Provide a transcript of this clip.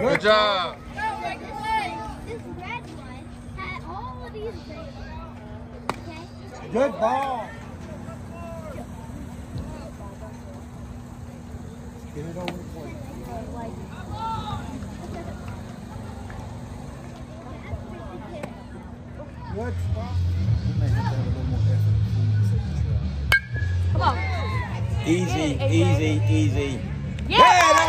Good job. Good ball. Get it over the plate. Good spot. Come on. Easy, easy, easy. Yeah!